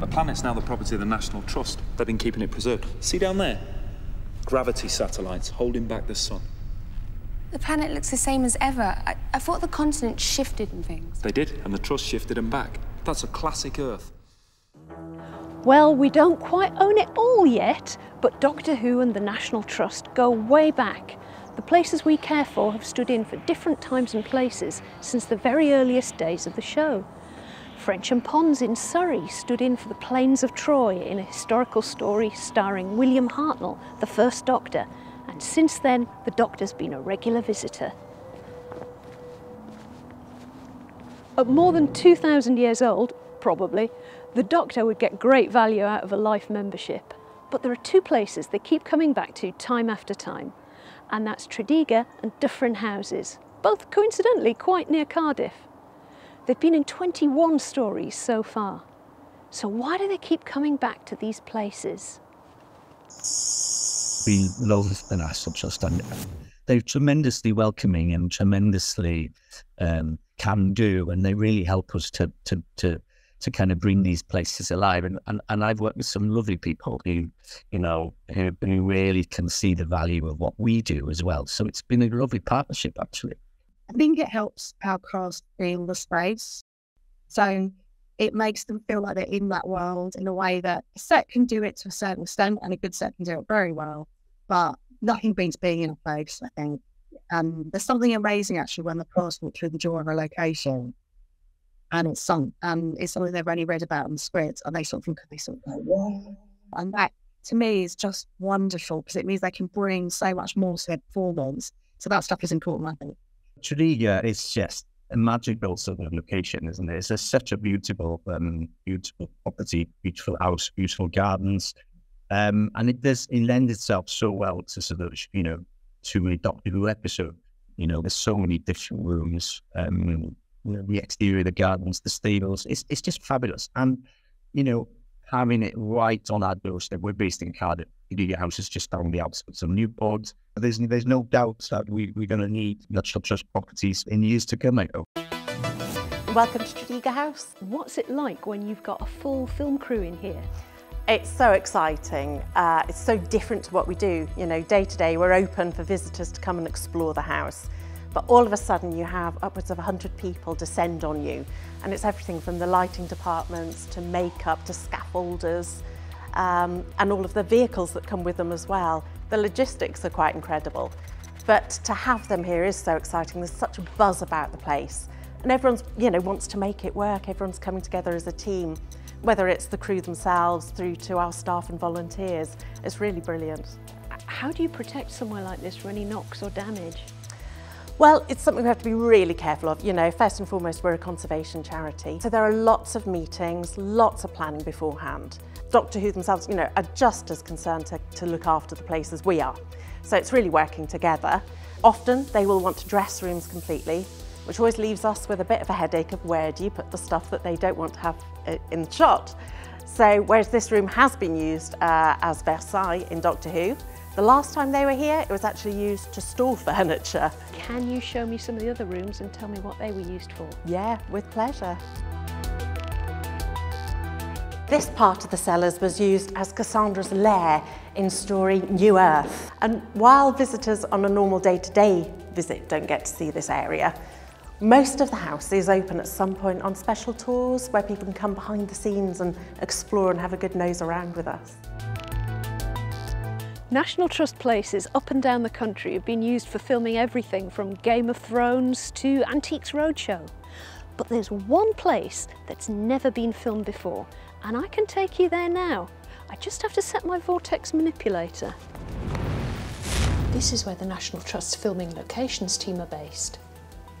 The planet's now the property of the National Trust. They've been keeping it preserved. See down there? Gravity satellites holding back the sun. The planet looks the same as ever. I, I thought the continents shifted and things. They did, and the Trust shifted them back. That's a classic Earth. Well, we don't quite own it all yet, but Doctor Who and the National Trust go way back. The places we care for have stood in for different times and places since the very earliest days of the show. Frensham Ponds in Surrey stood in for the Plains of Troy in a historical story starring William Hartnell, the first Doctor, and since then the Doctor's been a regular visitor. At more than 2,000 years old, probably, the Doctor would get great value out of a life membership. But there are two places they keep coming back to time after time, and that's Tredegar and Dyffryn Houses, both coincidentally quite near Cardiff. They've been in 21 stories so far. So why do they keep coming back to these places? We love the National Trust and they're tremendously welcoming and tremendously um, can do, and they really help us to to to to kind of bring these places alive. And, and, and I've worked with some lovely people who, you know, who, who really can see the value of what we do as well. So it's been a lovely partnership, actually. I think it helps our cast feel the space. So it makes them feel like they're in that world in a way that a set can do it to a certain extent and a good set can do it very well. But nothing beats being in a place, I think. Um, there's something amazing actually when the cast walk through the door of a location and it's some um, it's something they've only read about in the script, and they sort of think they sort of go, And that to me is just wonderful because it means they can bring so much more to their performance. So that stuff is important, I think. Tredegar is just a magical sort of location, isn't it? It's such a beautiful, um, beautiful property, beautiful house, beautiful gardens. Um, and it does it lends itself so well to sort of, you know, to a Doctor Who episode. You know, there's so many different rooms. Um, the exterior, the gardens, the stables. It's it's just fabulous. And you know, having it right on our doorstep. We're based in Cardiff. Your house is just down the outskirts of Newport. There's there's no doubt that we, we're going to need National Trust properties in years to come. I hope. Welcome to Tredegar House. What's it like when you've got a full film crew in here? It's so exciting. Uh, it's so different to what we do. You know, day to day, we're open for visitors to come and explore the house. But all of a sudden you have upwards of 100 people descend on you. And it's everything from the lighting departments to makeup to scaffolders um, and all of the vehicles that come with them as well. The logistics are quite incredible. But to have them here is so exciting. There's such a buzz about the place. And everyone's, you know, wants to make it work. Everyone's coming together as a team, whether it's the crew themselves through to our staff and volunteers. It's really brilliant. How do you protect somewhere like this from any knocks or damage? Well, it's something we have to be really careful of. You know, first and foremost, we're a conservation charity. So there are lots of meetings, lots of planning beforehand. Doctor Who themselves, you know, are just as concerned to, to look after the place as we are. So it's really working together. Often they will want to dress rooms completely, which always leaves us with a bit of a headache of where do you put the stuff that they don't want to have uh, in the shot. So whereas this room has been used uh, as Versailles in Doctor Who, the last time they were here, it was actually used to store furniture. Can you show me some of the other rooms and tell me what they were used for? Yeah, with pleasure. This part of the cellars was used as Cassandra's lair in story New Earth. And while visitors on a normal day-to-day -day visit don't get to see this area, most of the house is open at some point on special tours where people can come behind the scenes and explore and have a good nose around with us. National Trust places up and down the country have been used for filming everything from Game of Thrones to Antiques Roadshow. But there's one place that's never been filmed before, and I can take you there now. I just have to set my vortex manipulator. This is where the National Trust filming locations team are based.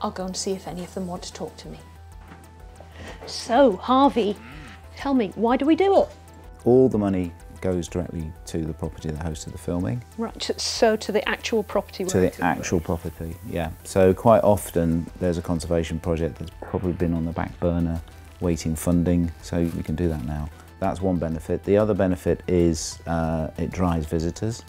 I'll go and see if any of them want to talk to me. So, Harvey, tell me, why do we do it? All the money goes directly to the property that hosted the filming. Right, so to the actual property? To the actual property, yeah. So quite often there's a conservation project that's probably been on the back burner waiting funding, so we can do that now. That's one benefit. The other benefit is uh, it drives visitors.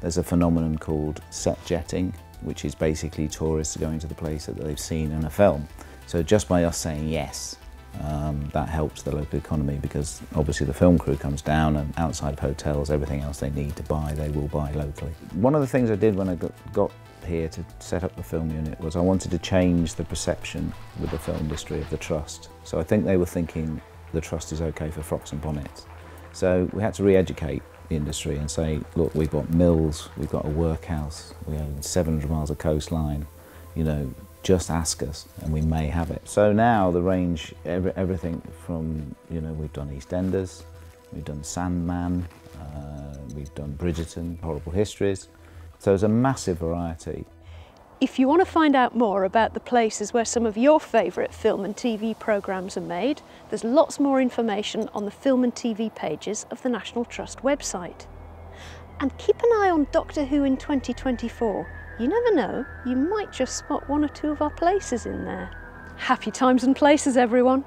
There's a phenomenon called set jetting, which is basically tourists going to the place that they've seen in a film. So just by us saying yes, Um, that helps the local economy because obviously the film crew comes down and outside of hotels, everything else they need to buy, they will buy locally. One of the things I did when I got, got here to set up the film unit was I wanted to change the perception with the film industry of the trust. So I think they were thinking the trust is okay for frocks and bonnets. So we had to re-educate the industry and say, look, we've got mills, we've got a workhouse, we own 700 miles of coastline, you know, just ask us and we may have it. So now the range, every, everything from, you know, we've done EastEnders, we've done Sandman, uh, we've done Bridgerton, Horrible Histories. So there's a massive variety. If you want to find out more about the places where some of your favourite film and TV programmes are made, there's lots more information on the film and TV pages of the National Trust website. And keep an eye on Doctor Who in 2024. You never know, you might just spot one or two of our places in there. Happy times and places, everyone!